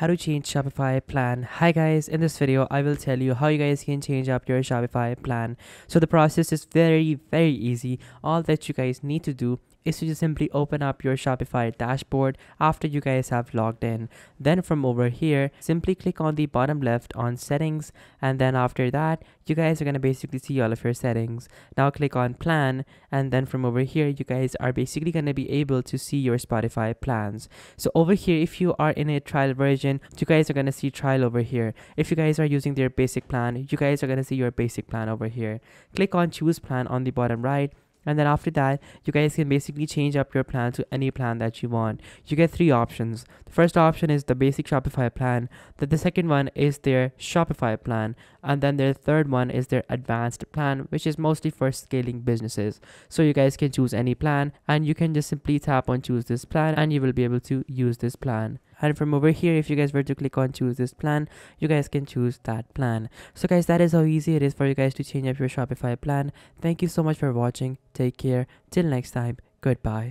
how to change Shopify plan. Hi guys, in this video I will tell you how you guys can change up your Shopify plan. So the process is very very easy. All that you guys need to do is to just simply open up your Shopify dashboard after you guys have logged in. Then from over here, simply click on the bottom left on settings and then after that, you guys are going to basically see all of your settings. Now click on plan and then from over here, you guys are basically going to be able to see your Shopify plans. So over here, if you are in a trial version, you guys are going to see trial over here. If you guys are using their basic plan, you guys are going to see your basic plan over here. Click on choose plan on the bottom right and then after that you guys can basically change up your plan to any plan that you want you get three options the first option is the basic shopify plan then the second one is their shopify plan and then their third one is their advanced plan which is mostly for scaling businesses so you guys can choose any plan and you can just simply tap on choose this plan and you will be able to use this plan and from over here if you guys were to click on choose this plan you guys can choose that plan. So guys that is how easy it is for you guys to change up your shopify plan. Thank you so much for watching. Take care. Till next time goodbye